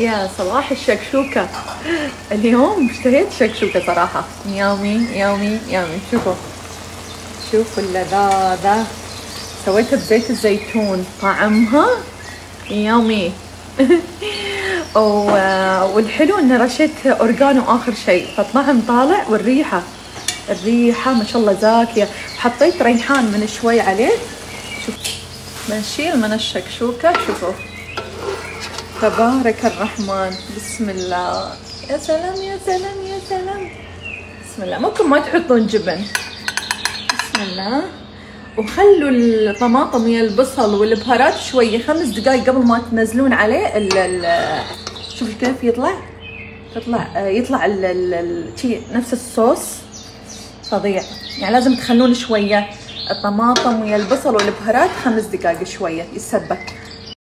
يا صباح الشكشوكة. اليوم اشتهيت شكشوكة صراحة. يومي يومي يومي. شوفوا. شوفوا اللذاذة. سويتها بزيت الزيتون. طعمها يومي. والحلو انه رشيت أورجانو آخر شيء. فالطعم طالع والريحة. الريحة ما شاء الله زاكية. حطيت ريحان من شوي عليه. شوف. بنشيل من الشكشوكة. شوفوا. تبارك الرحمن. بسم الله. يا سلام يا سلام يا سلام. بسم الله. ممكن ما تحطون جبن. بسم الله. وخلوا الطماطم ويا البصل والبهارات شوية. خمس دقائق قبل ما تنزلون عليه ال ال شوف كيف يطلع. يطلع يطلع ال ال نفس الصوص. فظيع. يعني لازم تخلون شوية الطماطم ويا البصل والبهارات خمس دقائق شوية. يسبك.